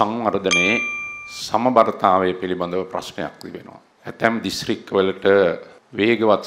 සංවර්ධනයේ සමබරතාවය පිළිබඳව ප්‍රශ්නයක් තිබෙනවා. ඇතැම් දිස්ත්‍රික්කවලට වේගවත්